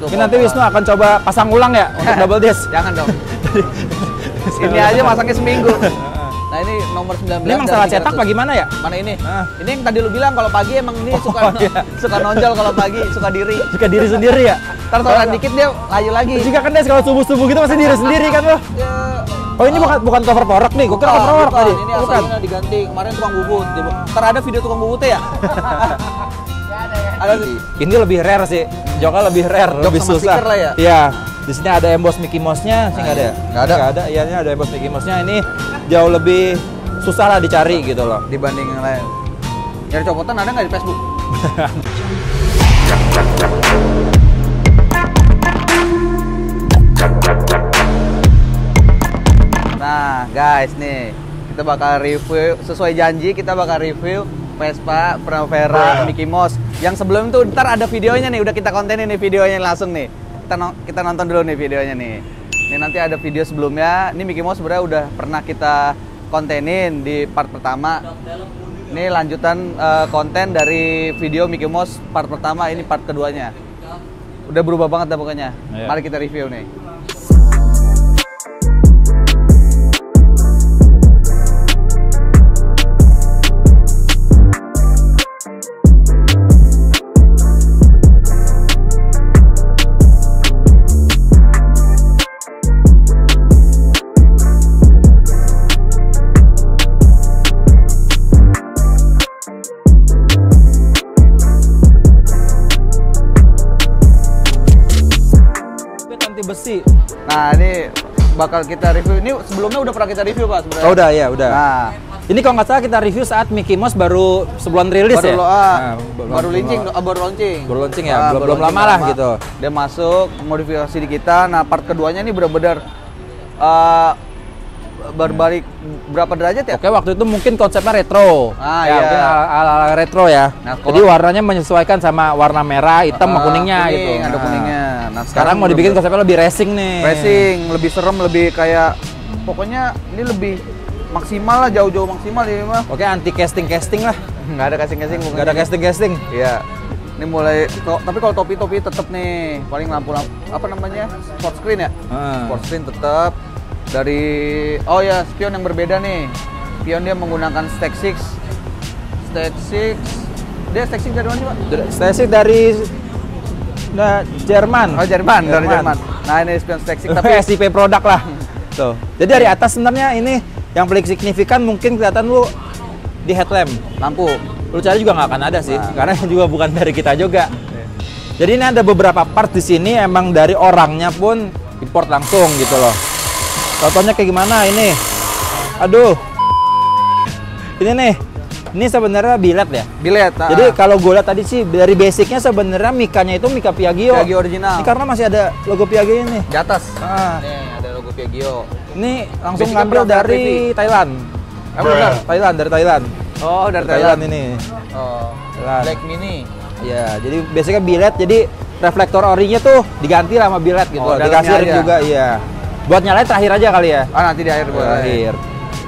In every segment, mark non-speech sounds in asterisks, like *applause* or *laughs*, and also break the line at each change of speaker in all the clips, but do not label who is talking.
Ini nanti Wisnu akan coba pasang ulang ya untuk double disc.
Jangan dong. *laughs* ini aja masangnya seminggu. Nah ini nomor 19
Ini emang salah cetak
300.
apa gimana ya?
Mana ini?
Ah.
Ini yang tadi lu bilang kalau pagi emang ini suka
Oh, iya.
suka nonjol kalau pagi, suka diri.
Jika diri sendiri ya.
Ntar soran dikit dia layu lagi.
Jika kan Des kalau subuh-subuh gitu masih diri sendiri kan lo.
Ya,
Oh ini bukan bukan cover porok nih, gue kira cover porok tadi.
Ini
Bukan.
asalnya diganti. Kemarin tukang bubut. Ntar ada video tukang bubutnya ya? *laughs* ada.
Ini lebih rare sih. Joknya lebih rare,
Jok
lebih
sama
susah.
lah ya?
Iya. Di sini ada emboss Mickey Mouse-nya sih nggak ada. ya?
Nggak ada.
Nggak ada. Iya, ini ada emboss Mickey Mouse-nya. Ini jauh lebih susah lah dicari gitu loh.
Dibanding yang lain. Nyari copotan ada nggak di Facebook? *laughs* Nah, guys nih, kita bakal review sesuai janji kita bakal review Vespa Primavera Mickey Mouse. Yang sebelum itu ntar ada videonya nih, udah kita kontenin nih videonya langsung nih. Kita no- kita nonton dulu nih videonya nih. Ini nanti ada video sebelumnya. Ini Mickey Mouse sebenarnya udah pernah kita kontenin di part pertama. Ini lanjutan eh, konten dari video Mickey Mouse part pertama, ini part keduanya. Udah berubah banget dah pokoknya.
Iya.
Mari kita review nih. Bakal kita review. Ini sebelumnya udah pernah kita review, Pak, sebenarnya.
Oh udah ya, udah.
Nah,
Ini kalau nggak salah kita review saat Mickey Mouse baru sebulan rilis
baru
ya.
lo, ah,
Nah,
baru launching, ah, baru launching.
Baru launching ya,
Ah,
belum-
baru
belum
launching
lama lah gitu.
Dia masuk, modifikasi di kita. Nah, part keduanya ini benar-benar eh, berbalik berapa derajat ya?
Oke, waktu itu mungkin konsepnya retro.
Ah,
ya,
iya.
ala, ala- retro ya.
Nah, kalau-
Jadi warnanya menyesuaikan sama warna merah, hitam, sama
Ah,
kuningnya
kuning,
gitu.
Ada
Nah.
kuningnya. Nah,
Sekarang mau dibikin konsepnya lebih racing nih.
racing, lebih serem, lebih kayak pokoknya ini lebih maksimal lah, jauh-jauh maksimal ini mah.
Oke, anti casting casting lah. *laughs*
Nggak ada casing-casing,
Nggak ada casting casting.
Iya. Ini mulai to- tapi kalau topi-topi tetap nih, paling lampu-lampu apa namanya? Sport screen ya?
Ah.
Sport screen tetap dari oh ya, spion yang berbeda nih. Spion dia menggunakan Stack 6. Stack 6. Dia Stack 6 dari mana sih, Pak?
Stasi dari nah, Jerman.
Oh, Jerman, dari Jerman. Nah, ini spion *laughs* 6 tapi
SIP produk lah. Tuh. Jadi dari atas sebenarnya ini yang paling signifikan mungkin kelihatan lu di headlamp.
lampu.
Lu cari juga nggak akan ada sih,
Nah.
karena *laughs* juga bukan dari kita juga. Jadi ini ada beberapa part di sini emang dari orangnya pun import langsung gitu loh. Contohnya kayak gimana ini? Aduh. Ini nih. Ini sebenarnya bilet ya.
Bilet. ah.
Jadi kalau gue lihat tadi sih dari basicnya sebenarnya mikanya itu mika Piaggio.
Piaggio original.
Ini karena masih ada logo Piaggio ini.
di atas.
Ah.
Nih, ada logo Piaggio.
Ini langsung
Basicnya
ngambil dari
TV.
Thailand.
Ah, benar?
Thailand dari Thailand.
Oh, dari
Thailand
Thailand.
ini.
Oh,
Thailand.
Black Mini.
Ya, jadi biasanya bilet jadi reflektor orinya tuh diganti lah sama bilet gitu.
Oh,
Dikasih juga, iya. Buat nyalain terakhir aja kali ya.
Ah, nanti di akhir boleh.
Terakhir.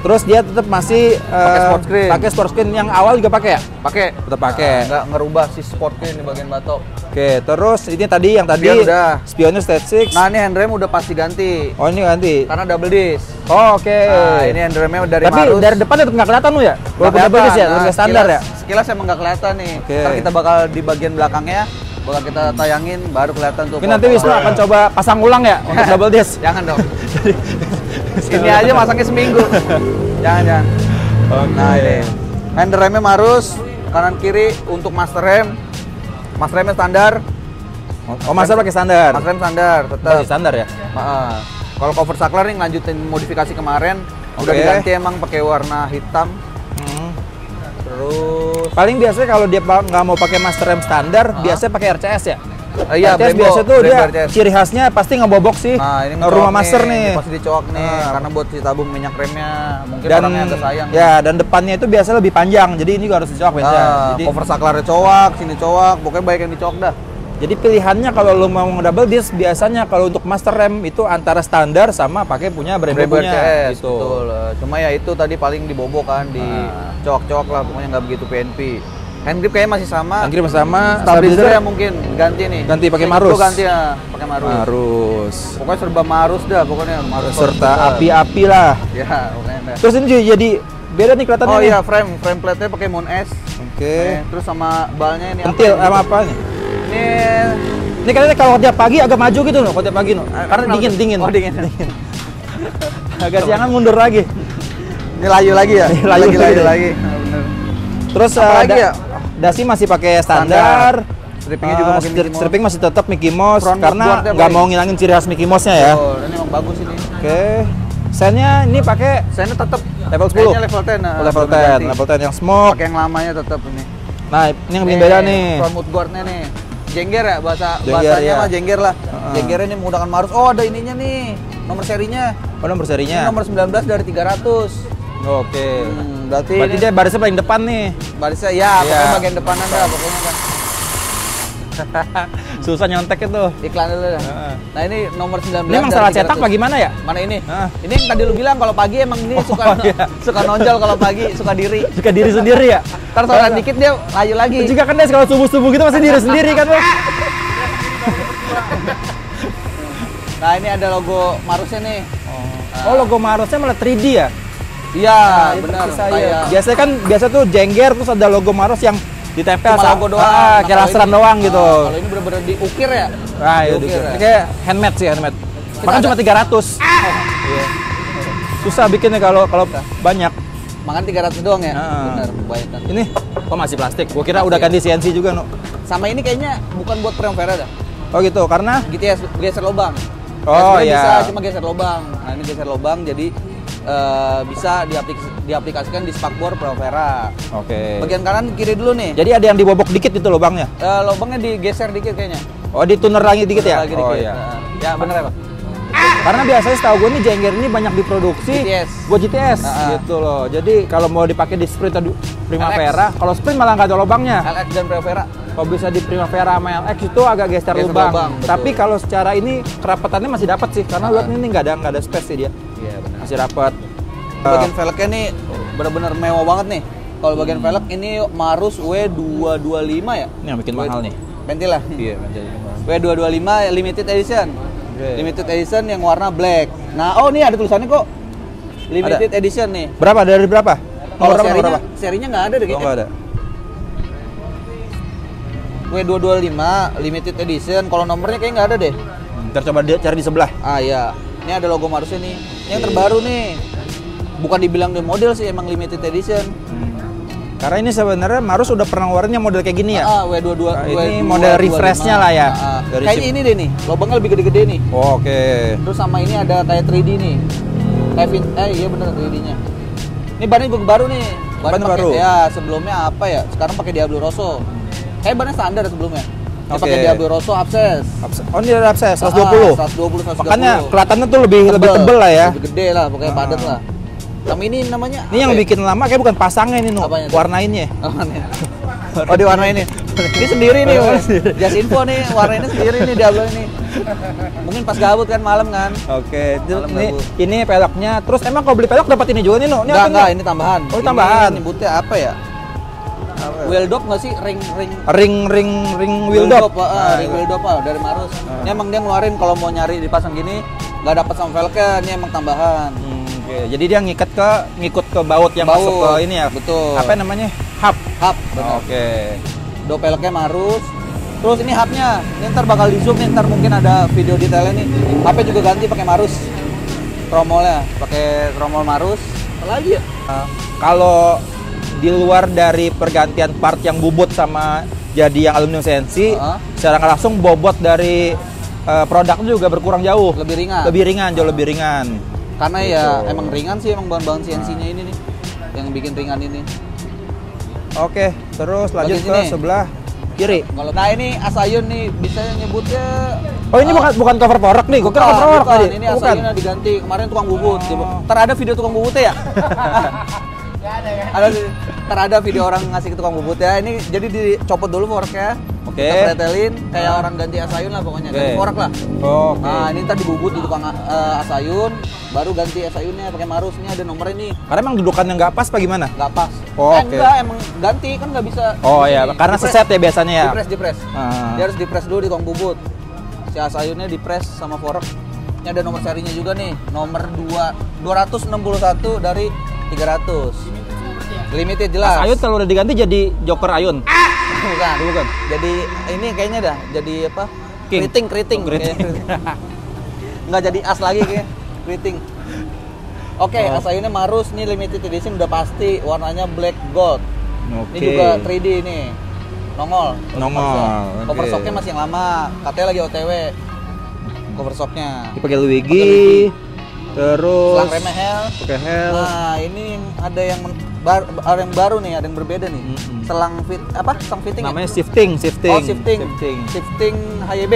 Terus dia tetap masih
Pakai
eh,
sport screen.
Pakai sport screen yang awal juga pakai ya?
Pakai.
Tetap pakai.
Nah, nggak ngerubah si sport screen di bagian batok.
Oke, terus ini tadi yang tadi
Spion udah.
spionnya stage 6.
Nah, ini handrem udah pasti ganti.
oh, ini ganti.
Karena double disc.
Oh, oke.
Nah, ini handremnya dari
Tapi
Marus.
dari depan tetap nggak kelihatan lu ya? Walaupun double disc ya, udah standar ya?
sekilas, Sekilas emang nggak kelihatan nih.
Oke.
Ntar kita bakal di bagian belakangnya bakal kita tayangin baru kelihatan tuh.
Mungkin nanti Wisnu akan coba pasang ulang ya untuk double disc. *laughs*
Jangan dong. *laughs* ini aja masangnya seminggu. jangan jangan. Nah ini hand remnya Marus kanan kiri untuk master rem. Master remnya standar.
Oh, masa pakai standar?
Master rem standar tetap.
Standar ya?
Heeh. Kalau cover saklar nih lanjutin modifikasi kemarin udah
Oke.
diganti emang pakai warna hitam.
Hmm.
Terus
Paling biasanya kalau dia nggak mau pakai master rem standar, biasanya pakai RCS ya.
Eh, iya,
RCS
Brembo,
biasa tuh dia
Brembo RCS.
ciri khasnya pasti ngebobok sih.
Nah, ini
rumah master nih.
Pasti dicok nih
Ah.
karena buat si tabung minyak remnya. Mungkin
Dan
orangnya agak sayang.
ya dan depannya itu biasa lebih panjang, jadi ini juga harus dicok biasanya.
Nah,
jadi,
cover saklarnya cowak, sini cowak, pokoknya baik yang dicok dah.
Jadi pilihannya kalau lu mau double disc biasanya kalau untuk master rem itu antara standar sama pakai punya Brembo punya gitu.
betul. Cuma ya itu tadi paling dibobok kan, di
Ah.
lah, pokoknya nggak begitu PNP. Hand grip kayaknya masih sama.
Hand grip masih sama.
Stabilizer ya mungkin ganti nih.
Ganti pakai Marus.
gua ganti ya, pakai Marus.
Marus.
Pokoknya serba Marus dah, pokoknya Marus.
Serta api-api lah.
Ya, pokoknya dah.
Terus ini jadi beda nih kelihatannya
Oh iya, frame frame plate-nya pakai Moon S.
Oke.
Eh, terus sama balnya ini
Pentil
apa?
sama apa nih?
Ini
Ini kayaknya kalau kerja pagi agak maju gitu loh, kerja pagi loh. Karena
Kenapa?
dingin, dingin.
Oh, dingin. *laughs*
agak siangan mundur lagi.
ini layu lagi ya? *laughs*
Layu
lagi,
lagi
layu
deh.
lagi. Nah, bener.
Terus
Apa
eh,
lagi
da-
ya?
Dasi masih pakai standar.
Standar. Strippingnya juga
Eh,
pakai
stri-. Stripping masih tetap Mickey Mouse
Front
karena nggak mau ngilangin ciri khas Mickey Mouse-nya ya.
Oh, ini emang bagus ini.
Oke. Sennya ini pakai
Saya tetap
Level 10?
Kayaknya level 10. nah,
level
belum
10,
ganti.
level 10 yang smoke.
Pakai yang lamanya tetap ini.
Nah, ini yang beda nih.
Front mood guardnya nih. Jengger ya bahasa
Jengger,
bahasanya
ya.
mah jengger lah.
Heeh.
Jenggernya ini menggunakan Marus. Oh, ada ininya nih. Nomor serinya.
Oh, nomor
Ini
serinya.
nomor 19 dari 300.
Oke.
Hmm, berarti,
Berarti
ini
dia barisnya paling depan nih.
barisnya ya, pokoknya
Iya.
bagian depanan dah pokoknya kan. *laughs*
Susah nyontek itu.
Iklan dulu dah. Nah, ini nomor 19
Ini emang salah cetak
300.
apa gimana ya?
Mana ini?
Ah.
Ini yang tadi lu bilang kalau pagi emang ini suka
Oh, iya.
suka nonjol kalau pagi, suka diri. *laughs*
Suka diri sendiri ya?
Ntar soalnya dikit dia layu lagi.
Juga kan kalau subuh-subuh gitu masih diri sendiri kan Des? *laughs*
Nah, ini ada logo Marusnya nih.
Oh logo Marosnya malah 3D ya?
Iya,
itu
benar. Kayak
Biasanya kan biasa tuh jengger terus ada logo Maros yang ditempel
cuma
sa-
logo doang.
Ah,
Nah,
kayak
kalau
laseran
ini-
doang gitu.
Ah, kalau ini bener-bener diukir ya.
Ah, iya,
diukir
dikit.
ya.
Ini kayak handmade sih handmade.
Kita
Bahkan
ada-
cuma 300. Iya. Susah bikinnya kalau kalau banyak.
Makan 300 doang ya?
Ah.
Bener, kebanyakan.
Ini kok masih plastik? Gua kira
Masih
udah
ya.
ganti CNC juga, no.
Sama ini kayaknya bukan buat Primavera dah.
Oh gitu, karena
Gitu ya, geser lubang.
Oh, iya.
bisa cuma geser lubang. Nah, ini geser lubang jadi eh, bisa diaplik- diaplikasikan di spakbor Primavera.
Oke.
Bagian kanan kiri dulu nih.
Jadi ada yang dibobok dikit itu lubangnya.
Eh, lubangnya digeser dikit kayaknya.
Oh, dituner lagi dikit ya?
Lagi
oh
dikit.
iya.
Nah, ya bener ya, Pak?
Karena biasanya setahu gue nih Jengger ini banyak diproduksi
GTS.
buat GTS
Ah, ah.
gitu loh. Jadi kalau mau dipakai di Sprint atau di Primavera, kalau Sprint malah nggak ada lubangnya.
LX dan Primavera.
Kalau bisa di Primavera sama LX itu agak geser
Geser
lubang.
lubang, betul.
Tapi kalau secara ini kerapatannya masih dapat sih karena lihat ini nggak ada nggak ada space sih dia.
Iya, benar.
Masih rapat.
Bagian velgnya nih bener-bener mewah banget nih. Kalau bagian velg ini Marus W225 ya?
Ini yang bikin mahal nih.
Pentil lah.
Iya,
W225 limited edition.
Oke.
Limited edition yang warna black. Nah, oh nih ada tulisannya kok. Limited edition nih.
Berapa dari berapa?
Kalau serinya, serinya nggak ada deh
Oh, nggak ada.
W225 limited edition. Kalau nomornya kayaknya nggak ada deh.
Ntar coba dia cari di sebelah.
Ah iya. Ini ada logo Marusnya nih. Ini yang terbaru nih. Bukan dibilang di model sih, emang limited edition.
Karena ini sebenarnya Marus udah pernah ngeluarin model kayak gini ya.
Ah, W22.
Nah, ini
W225.
model refreshnya lah ya,
Ah, ah.
dari
Kayaknya ini deh nih, lubangnya lebih gede-gede nih.
Oh, Oke.
Terus sama ini ada kayak 3D nih. Kayak fin- eh iya bener 3D-nya. Ini bannya juga baru nih.
Ban baru?
Ya, sebelumnya apa ya? Sekarang pakai Diablo Rosso. Kayak bannya standar sebelumnya. Dia
Oke.
pakai Diablo Rosso Abses.
Abs- Oh ini ada abses 120.
Ah, 120 130.
Makanya kelihatannya tuh lebih lebih tebel lah ya.
Lebih gede lah, pokoknya
Ah.
padat lah. Sama ini namanya
Ini yang
ya?
bikin lama kayak bukan pasangnya ini,
tuh?
Warnainnya.
Apanya? *laughs* Oh di warna ini. Ini sendiri nih. Just info nih, warna ini sendiri nih Diablo ini. Mungkin pas gabut kan malam kan.
Oke,
Malam
ini
gabut.
ini peleknya. Terus emang kalau beli pelek dapat ini juga nih, no. Ini
Enggak,
apa
enggak, ini tambahan.
Oh, ini tambahan.
Ini nyebutnya apa ya? Wheel dop nggak sih? Ring ring
Ring ring ring wheel dop.
ah,
Nah,
ring wheel dop ah, dari Marus.
Ah.
Ini emang dia ngeluarin kalau mau nyari dipasang gini nggak dapat sama velgnya, ini emang tambahan.
Hmm, Oke, jadi dia ngikat ke ngikut ke baut yang
Baut,
masuk ke ini ya.
betul.
Apa namanya? Hub.
Hub, benar.
Oke.
Do peleknya Marus. Terus ini hubnya, ini ntar bakal di zoom nih, ntar mungkin ada video detailnya nih. Hubnya juga ganti pakai Marus. Tromolnya pakai tromol Marus. Apa lagi ya?
Nah, kalau di luar dari pergantian part yang bubut sama jadi yang aluminium CNC,
Ah.
secara nggak langsung bobot dari eh, produk juga berkurang jauh.
Lebih ringan.
Lebih ringan, jauh lebih ringan.
Karena ya
Gitu.
emang ringan sih emang bahan-bahan CNC-nya ini nih. Yang bikin ringan ini.
Oke, terus lanjut ke sebelah kiri.
Kalau nah ini Asayun nih bisa nyebutnya
Oh ini
eh,
bukan bukan cover porok nih, gue kira cover porok tadi.
Ini
bukan.
Asayun yang diganti. Kemarin tukang bubut.
Oh.
Ntar ada video tukang bubutnya ya? *laughs* ada Ntar ada video orang ngasih ke tukang bubut ya. Ini jadi dicopot dulu forknya.
Oke.
Kita pretelin kayak orang ganti asayun lah pokoknya,
Oke.
ganti korak lah.
Oke.
Nah, ini ntar dibubut di tukang eh, asayun, baru ganti asayunnya pakai marus. Ini ada nomornya nih,
Karena emang dudukannya nggak pas apa gimana?
nggak pas.
Oh,
eh,
oke.
enggak, emang ganti kan nggak bisa.
Oh iya, karena
Dipres.
seset ya biasanya ya.
Dipres, dipres.
Ah.
Dia harus dipres dulu di tukang bubut. Si asayunnya dipres sama forek. Ini ada nomor serinya juga nih, nomor 2 261 dari 300. Limited jelas.
Ayun kalau udah diganti jadi Joker Ayun.
bukan.
Bukan.
Jadi ini kayaknya dah jadi apa?
King.
Keriting, keriting.
Oh, keriting. *laughs*
Nggak jadi as lagi kayak keriting. Oke,
Oh.
asayunnya Marus nih limited edition udah pasti warnanya black gold.
Oke.
Ini juga 3D nih. Nongol.
Nongol,
Cover shocknya masih yang lama. Katanya lagi OTW. Cover shocknya.
Dipakai Luigi. Terus
Selang remnya hell.
pakai hell.
Nah, ini ada yang bar- yang baru nih, ada yang berbeda nih.
Mm-mm.
Selang fit apa? Selang fitting. ya?
Namanya shifting, shifting.
Oh, shifting.
Shifting.
Shifting HYB.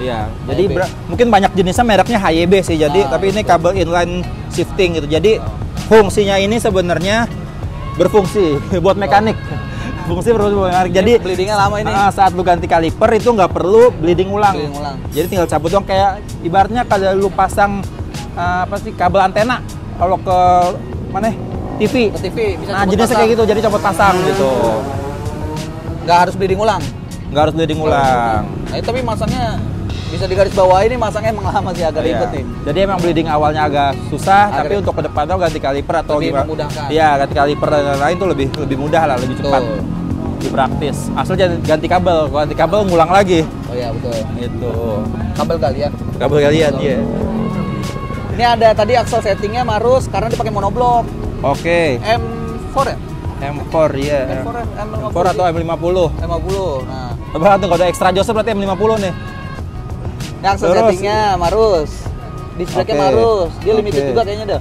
Iya. Jadi ber- mungkin banyak jenisnya mereknya HYB sih. Jadi
Ah,
tapi ini
betul.
kabel inline shifting gitu. Jadi fungsinya ini sebenarnya berfungsi *laughs* buat mekanik. Fungsi berfungsi buat mekanik. Jadi
bleedingnya lama ini.
ah, saat lu ganti kaliper itu nggak perlu bleeding ulang.
Bleeding ulang.
Jadi tinggal cabut doang kayak ibaratnya kalau lu pasang ah, apa sih kabel antena kalau ke mana TV.
Ke TV bisa
Nah, jenisnya kayak gitu, jadi copot pasang gitu.
Nggak harus bleeding ulang.
Nggak harus bleeding ulang.
Nah, itu tapi masangnya bisa digaris bawah ini masangnya emang lama sih agak
Iya.
ribet nih.
Jadi emang bleeding awalnya agak susah,
Agak
tapi
ribet.
untuk ke depannya ganti kaliper atau
Lebih
gimana?
memudahkan.
Iya, ganti kaliper dan lain-lain tuh lebih lebih mudah lah, lebih cepat,
Betul.
lebih praktis. Asal jangan ganti kabel, kalau ganti kabel ngulang lagi.
Oh iya betul.
Gitu.
Kabel galian.
Kabel
Betul.
iya.
Ini ada tadi axle settingnya Marus karena dipakai monoblok.
Oke,
M4 ya?
M4 ya.
M4 ya? M50
M4 atau M50.
M50. Nah,
Apa tuh kalau ada extra Joseph berarti M50 nih. Terus?
settingnya Marus. Disc brake-nya
Oke.
Marus. Dia limited
Oke.
juga kayaknya dah.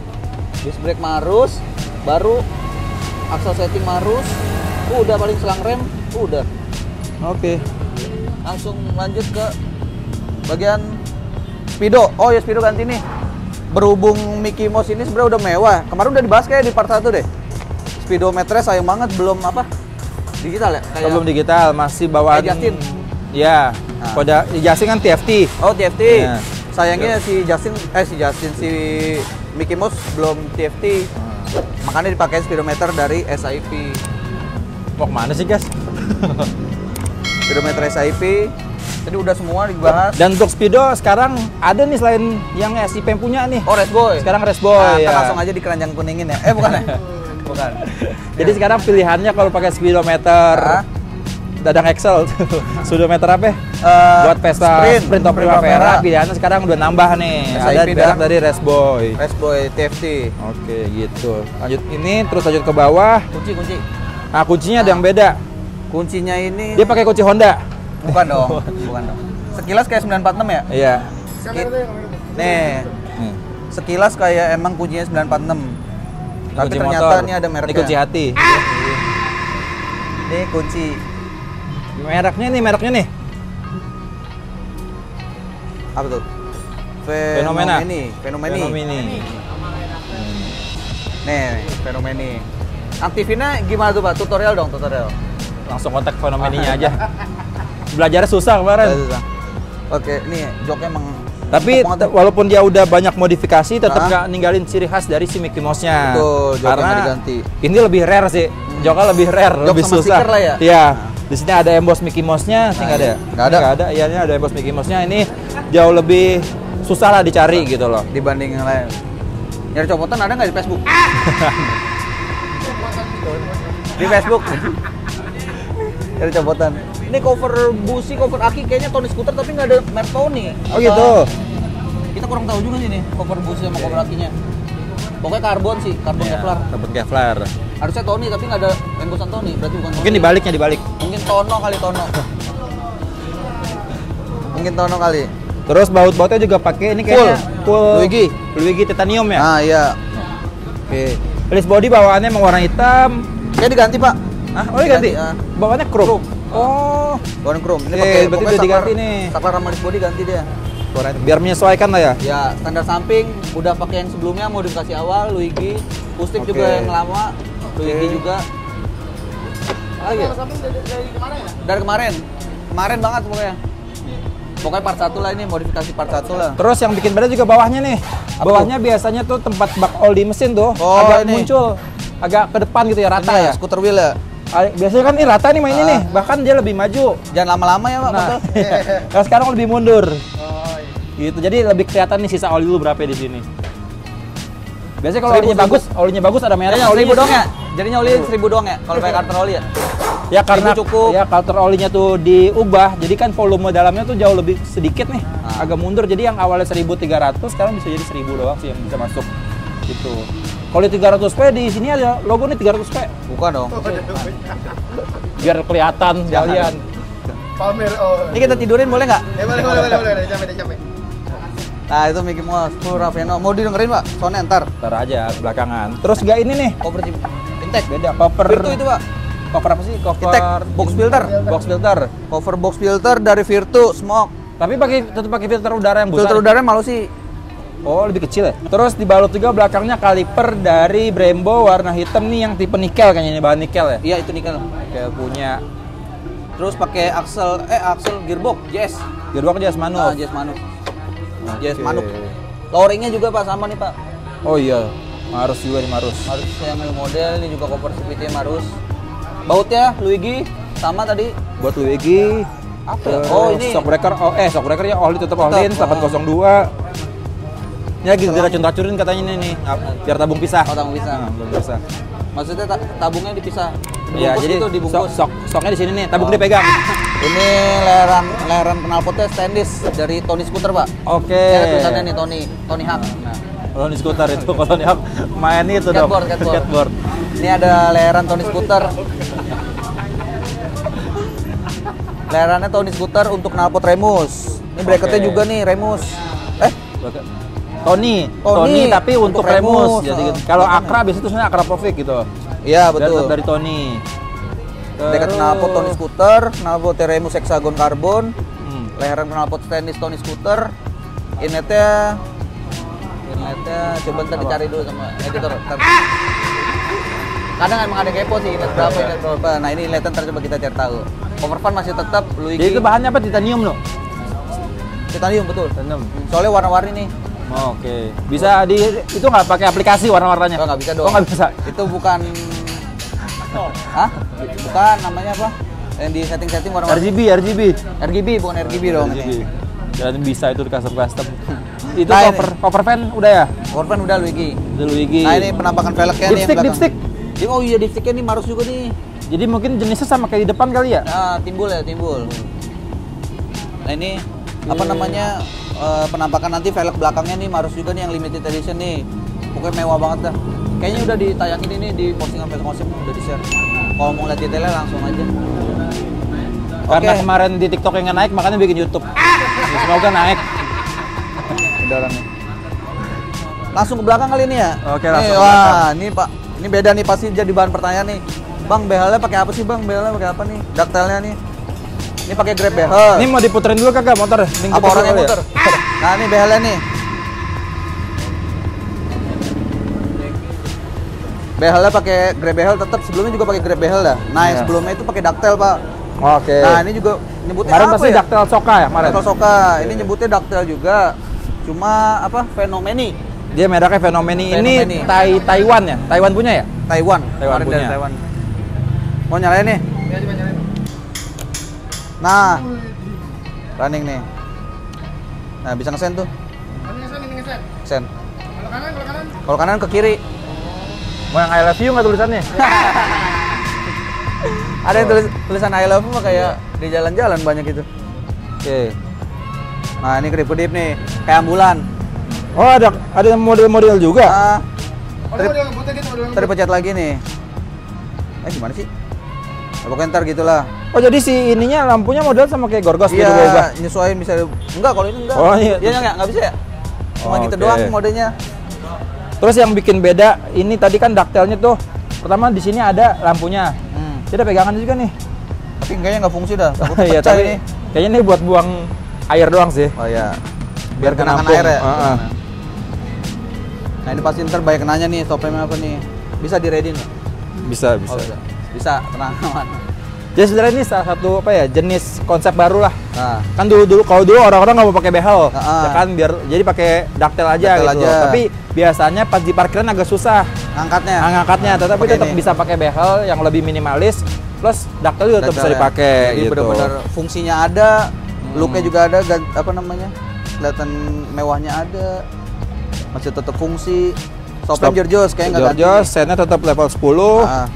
Disc brake Marus, baru axle setting Marus. Udah paling selang rem, udah.
Oke.
Langsung lanjut ke bagian Speedo. Oh ya Speedo ganti nih. Berhubung Mickey Mouse ini sebenarnya udah mewah. Kemarin udah dibahas kayak di part 1 deh. Speedometernya sayang banget belum apa? Digital ya? Kayak
Belum digital, masih bawaan.
Kayak Justin.
Ya.
Nah.
Kode Justin kan TFT.
Oh TFT.
Iya.
Sayangnya si Justin eh si Justin si Mickey Mouse belum TFT. Makanya dipakai speedometer dari SIP.
Mau ke mana sih guys? *laughs*
Speedometer SIP. Tadi udah semua dibahas.
Dan untuk Speedo sekarang ada nih selain yang SIP punya nih.
Oh Race Boy.
Sekarang Race Boy
Nah,
ya.
langsung aja di keranjang kuningin ya. Eh bukan ya? *laughs* bukan.
Jadi sekarang pilihannya kalau pakai speedometer
Ah.
dadang Excel, *laughs* speedometer apa? ya?
Eh,
Buat Vespa
Sprint,
Sprint, atau Primavera,
Primavera.
pilihannya sekarang udah nambah nih.
SIP
Ada merek dari Race Boy.
Race Boy TFT.
Oke, gitu. Lanjut ini terus lanjut ke bawah.
Kunci kunci.
Nah, kuncinya ada yang beda.
Kuncinya ini
Dia pakai kunci Honda.
Bukan dong, *laughs* bukan dong. Sekilas kayak 946 ya?
Iya.
Seki- Nih,
Nih,
sekilas kayak emang kuncinya 946.
ini
Tapi
kunci
ternyata
motor.
ini ada mereknya.
Ini kunci hati.
Ini kunci
Mereknya nih, mereknya nih.
apa tuh?
Fenomena.
Fenomeni. Fenomeni.
Fenomeni.
Nih, fenomeni. Aktifinnya gimana tuh Pak? Tutorial dong, tutorial.
Langsung kontak fenomeninya aja. *laughs* Belajarnya susah kemarin.
Oke, nih joknya emang
Tapi te- walaupun dia udah banyak modifikasi, tetap
Ah.
nggak ninggalin ciri khas dari si Mickey Mouse-nya.
Betul,
Karena
diganti.
ini lebih rare sih. Joknya lebih rare,
Jok
lebih
sama
susah.
lah ya?
Iya. Di sini ada emboss Mickey Mouse-nya, sih
Nah,
nggak ada.
iya. Nggak ada.
Nggak ada. Iya, ini ada emboss Mickey Mouse-nya. Ini jauh lebih susah lah dicari gitu loh.
dibanding yang lain. Nyari copotan ada nggak di Facebook? *laughs* di Facebook. Nyari copotan. Ini cover busi, cover aki kayaknya Tony Scooter tapi nggak ada merek Tony.
Oh
Apa-
gitu.
Kita kurang tahu juga sih nih cover busi sama cover akinya. Pokoknya karbon sih, karbon
Iya,
Kevlar.
Dapat Kevlar.
Harusnya Tony tapi nggak ada embosan Tony, berarti bukan
Mungkin
Tony.
dibaliknya dibalik.
Mungkin Tono kali Tono. *laughs* Mungkin Tono kali.
Terus baut-bautnya juga pakai ini kayaknya full
Luigi.
Luigi titanium ya.
Nah, iya.
Oke. List body bawaannya emang warna hitam.
Kayak diganti, Pak.
Ah, oh diganti.
Diganti, ah.
Bawaannya chrome. Oh,
Warna chrome. Ini pakai
berarti udah diganti
saklar-
nih.
Saklar sama body ganti dia.
biar menyesuaikan lah ya.
Ya, standar samping udah pakai yang sebelumnya modifikasi awal Luigi, Pustik
Oke.
juga yang lama, Luigi
Oke.
juga. Lagi ya? Dari kemarin. kemarin banget pokoknya. Pokoknya part satu lah ini modifikasi part satu lah.
Terus yang bikin beda juga bawahnya nih. Bawahnya biasanya tuh tempat bak oli di mesin tuh
Oh,
agak
ini.
muncul agak ke depan gitu ya rata
Ini
ya.
Scooter wheel ya.
Ah, Biasanya kan ini rata nih mainnya
Ah.
nih, bahkan dia lebih maju.
Jangan lama-lama ya pak.
Nah,
betul. *laughs*
kalau sekarang lebih mundur.
Oh, iya.
Gitu. Jadi lebih kelihatan nih sisa oli lu berapa ya di sini. Biasanya kalau
Seribu,
olinya bagus, olinya bagus ada merahnya
Jadinya
olinya
seribu doang ya? Jadinya oli seribu doang ya? Kalau pakai karter oli ya?
Ya karena
Seribu cukup.
ya filter olinya tuh diubah, jadi kan volume dalamnya tuh jauh lebih sedikit nih,
Ah.
agak mundur. Jadi yang awalnya 1300 sekarang bisa jadi 1000 doang sih yang bisa masuk gitu. Kalau di 300p di sini ada logo nih 300p,
Bukan dong.
biar kelihatan sekalian.
Pamer. Oh.
Ini kita tidurin boleh nggak?
Eh, boleh, boleh, boleh, boleh. Capek.
Nah itu Mickey Mouse, full Raveno. Mau didengerin pak? Soalnya ntar.
Ntar aja belakangan. Terus enggak ini nih,
Cover. Intek.
beda cover.
Virtu itu pak.
Cover apa sih? Cover
Intek. Box filter.
Box filter.
Cover box filter dari Virtu Smoke.
Tapi pakai tetap pakai filter udara yang besar.
Filter udara malu sih.
Oh, lebih kecil ya. Terus dibalut juga belakangnya kaliper dari Brembo warna hitam nih yang tipe nikel kayaknya ini bahan nikel ya.
Iya itu nikel.
Kayak punya
Terus pakai axle, eh axle gearbox, JS.
gearbox Jas
Nah,
Manuf.
JS Manuk.
Oke.
JS Manuk. Lowringnya juga pak sama nih pak.
Oh iya, Marus juga nih Marus.
Harus yang new model ini juga cover speednya Marus. Bautnya Luigi sama tadi.
Buat Luigi.
Apa ya? Oh ini.
shock breaker. Oh eh shock breaker ya Oli tetap Olin
Tetap,
802. Ini lagi diracun-racunin katanya nih nih, biar tabung pisah.
Oh, tabung pisah.
Nah, tabung pisah.
Maksudnya ta- tabungnya dipisah.
Iya, jadi
itu
sok,
dibungkus.
sok, stoknya di sini nih, tabung
Oh.
dipegang. *laughs*
Ini leheran leheran knalpotnya stainless dari Tony Scooter pak.
Oke.
Ini ada tulisannya nih Tony Tony Hawk. Nah, *laughs*
Kalau di skuter itu kalau nih main itu dong.
skateboard, skateboard.
skateboard.
Ini ada leheran Tony Scooter. *laughs* Leherannya Tony Scooter untuk knalpot Remus. Ini bracketnya
Oke.
juga nih Remus.
Tony,
Tony,
Tony, tapi untuk,
untuk
Remus.
Remus,
Jadi gitu. kalau. Akra biasanya tulisannya Akra Profik gitu.
iya
Dari-
betul.
Dari, Tony.
Bracket
Terus-
knalpot Tony Scooter, knalpot Remus hexagon karbon,
Hmm.
leheran knalpot stainless Tony Scooter. Inletnya Inletnya coba ntar dicari dulu sama editor. Ntar. Kadang emang ada kepo sih inlet berapa, inlet berapa. Nah ini inletnya ntar coba kita cari tahu. Cover fan masih tetap Luigi.
Jadi itu bahannya apa? Titanium loh.
Titanium betul.
Titanium.
Soalnya warna-warni nih.
Oke. Bisa di itu nggak pakai aplikasi warna-warnanya?
Oh nggak bisa dong.
Oh nggak bisa.
Itu bukan. Hah? Bukan namanya apa? Yang di setting-setting warna-warni.
RGB, RGB.
RGB bukan RGB dong.
RGB.
ini.
Dan bisa itu di custom custom. *laughs* itu
Nah, ini.
cover cover fan udah ya?
Cover fan udah Luigi.
Itu Luigi.
Nah ini penampakan velgnya nih yang
Dipstick,
belakang.
dipstick.
Di- Oh iya dipsticknya nih Marus juga nih.
Jadi mungkin jenisnya sama kayak di depan kali ya?
Nah timbul ya timbul. Nah ini apa namanya eh, penampakan nanti velg belakangnya nih Marus juga nih yang limited edition nih. Pokoknya mewah banget dah. Kayaknya udah ditayangin ini di postingan Facebook udah di share. Kalau mau lihat detailnya langsung aja.
Karena
Oke.
kemarin di TikTok yang naik, makanya bikin YouTube. Semoga naik.
Orangnya. Langsung ke belakang kali ini ya?
Oke,
Nih,
langsung ke
Wah, ini Pak. Ini beda nih pasti jadi bahan pertanyaan nih. Bang, behelnya pakai apa sih, Bang? Behelnya pakai apa nih? Daktelnya nih. Ini pakai grab behel.
Ini mau diputerin dulu kagak motor? Link
apa
puter
orang yang
ya?
muter? Nah, ini behelnya nih. Behelnya pakai grab behel tetap sebelumnya juga pakai grab behel dah. Nah, yang
Iya.
sebelumnya itu pakai daktel, Pak.
Oke.
Nah, ini juga nyebutnya
Kemarin
apa
pasti
ya?
daktel soka ya kemarin?
Daktel Soka. Ini nyebutnya daktel juga. Cuma apa? Fenomeni.
Dia mereknya Fenomeni.
Fenomeni.
Ini Tai Taiwan ya? Taiwan punya ya?
Taiwan.
Taiwan
Kemarin dari
punya.
Taiwan. Mau nyalain nih?
Ya, coba nyalain.
Nah, running nih. Nah, bisa ngesen tuh.
Ngeset.
Sen.
Kalau kanan, kalau kanan.
Kalau kanan ke kiri.
Mau yang I love you nggak tulisannya? *laughs*
Ada yang tulis tulisan I love you mah kayak di jalan-jalan banyak itu.
Oke.
Nah, ini kedip-kedip nih, kayak ambulan.
Oh ada ada model-model juga.
Ah,
Oh, dia model gitu, model
dipencet lagi nih. Eh, gimana sih? Ya, pokoknya ntar gitulah.
Oh jadi si ininya lampunya model sama kayak Gorgos gitu
Iya, nyesuaiin bisa enggak kalau ini enggak.
Oh, iya.
Iya enggak, enggak bisa ya? Cuma
Oh,
gitu
oke.
doang modenya.
Terus yang bikin beda ini tadi kan daktelnya tuh pertama di sini ada lampunya.
Hmm.
Ada pegangan juga nih.
Tapi kayaknya nggak fungsi dah. *laughs* Takut
Iya tapi
ini.
kayaknya ini buat buang air doang sih.
Oh iya.
Biar
Biar kenangan air ya.
Heeh.
Nah ini pasti ntar banyak nanya nih stop apa nih. Bisa di ready nggak?
Bisa
Oh, bisa. Bisa, tenang *laughs* aman.
Jadi sebenarnya ini salah satu apa ya jenis konsep baru lah.
Nah,
Kan dulu dulu kalau dulu orang-orang nggak mau pakai behel,
Heeh.
ya kan biar jadi pakai daktel aja
Daktel
gitu.
aja.
Tapi biasanya pas di parkiran agak susah
angkatnya.
ngangkatnya, tetapi
Pakai
tetap
ini.
bisa pakai behel yang lebih minimalis. Plus daktel juga tetap bisa
ya.
dipakai
Jadi
gitu.
benar-benar fungsinya ada,
Hmm.
looknya juga ada, apa namanya? Kelihatan mewahnya ada. Masih tetap fungsi. Stopnya
Stop.
Georgios kayak nggak ganti.
Setnya tetap level 10.
Nah,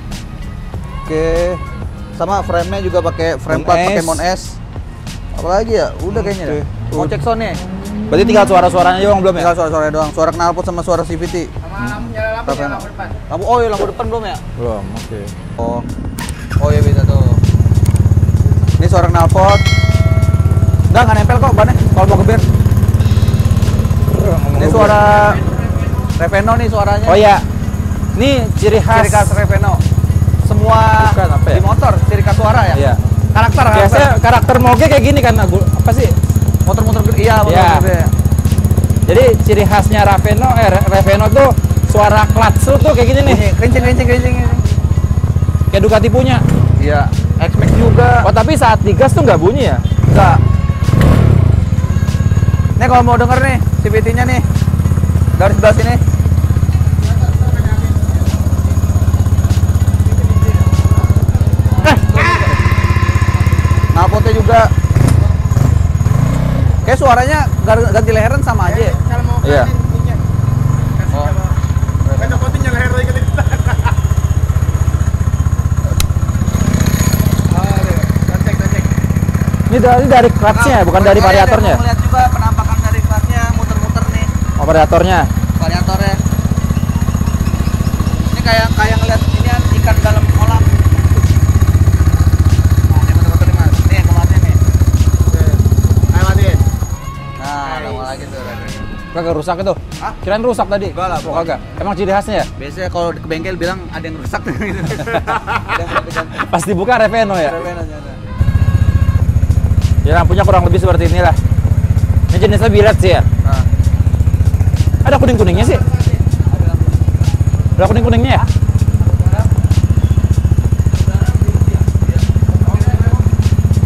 Oke.
Sama frame-nya juga pakai frame
Mon
plat pakai
S.
Mon S. Apalagi ya? Udah kayaknya
Oke.
dah. Mau cek sound nih.
Berarti tinggal suara-suaranya doang belum ya?
Tinggal suara-suara doang. Suara knalpot sama suara CVT.
Sama lampu nyala lampu depan.
Lampu oh iya lampu depan belum ya?
Belum, oke.
Oh. Oh iya bisa tuh. Ini suara knalpot. Enggak, nggak nempel kok bannya kalau mau gebir. Ini suara Reveno nih suaranya.
Oh ya. Ini ciri khas.
Ciri khas Reveno. Semua
Bukan, apa ya?
di motor, ciri khas suara ya?
Iya.
Karakter,
Biasanya
karakter.
karakter moge kayak gini kan apa sih?
Motor-motor gede. Iya, motor
Iya.
gede.
Jadi ciri khasnya Raveno eh Reveno tuh suara lu tuh kayak gini nih.
Kencing, kencing, kencing.
Kayak Ducati punya.
Iya. X-Max juga.
Oh, tapi saat digas tuh nggak bunyi ya?
Enggak. Nih kalau mau denger nih CVT-nya nih dari sebelah sini. Knalpotnya juga. Kayak suaranya ganti leheran sama aja ya.
Kalau mau
Iya.
Oh.
copotin yang leher lagi. *laughs*
Ini dari dari clutchnya, bukan dari
iya,
variatornya.
Mau lihat juga penampakan dari clutchnya muter-muter nih
Oh, variatornya.
variatornya. Ini kayak kayak ngeliat ini kan ikan dalam kolam. Nah, ini muter-muter nih mas. Nih kelasnya nih.
Oke. Ayo matiin.
Nah,
Nice.
nongol lagi tuh. Randy.
Kagak rusak itu.
Hah?
Kirain rusak tadi.
Enggak lah,
Oh, kagak. Emang ciri khasnya ya?
Biasanya kalau ke bengkel bilang ada yang rusak *laughs* gitu.
Pas dibuka Reveno ya.
Ada.
Ya lampunya kurang lebih seperti inilah. Ini jenisnya bilet sih ya.
Nah,
Ada kuning-kuningnya sih. Ada kuning-kuningnya ya?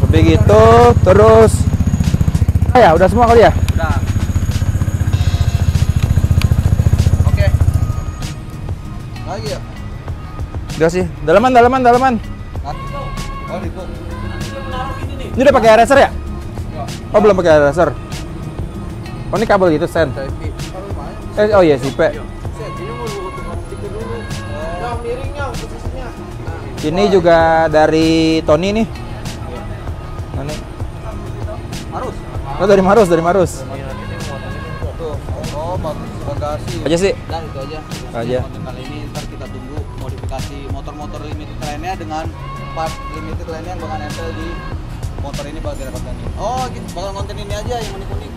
Lebih gitu, terus Ah ya, udah semua kali ya?
udah.
Udah sih. Dalaman, dalaman, dalaman.
Oh, itu.
Ini udah pakai eraser ya? Oh, belum pakai eraser. Oh, ini kabel gitu, Sen. Eh, oh iya, sipe.
Yang miringnya, posisinya.
Ini juga dari Tony nih. Tony.
Harus.
Oh, dari Marus, dari Marus.
Tuh. Oh, bagus bagasi.
Aja sih.
Nah, itu aja.
Aja.
Modifikasi motor-motor limited lainnya dengan part limited lainnya yang bakal nempel di motor ini bakal kita konten Oh, gitu. bakal konten ini aja yang unik-unik.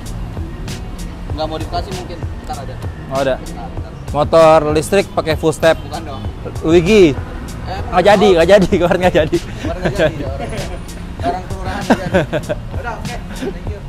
Nggak modifikasi mungkin, ntar ada.
Oh, ada.
Nah.
Motor listrik pakai full step.
Bukan dong.
Luigi.
Eh,
Nggak jadi, nggak jadi, *laughs* kemarin nggak jadi.
Kemarin nggak jadi. ya, Orang, orang kelurahan nggak jadi. *laughs* Udah, oke. Thank you.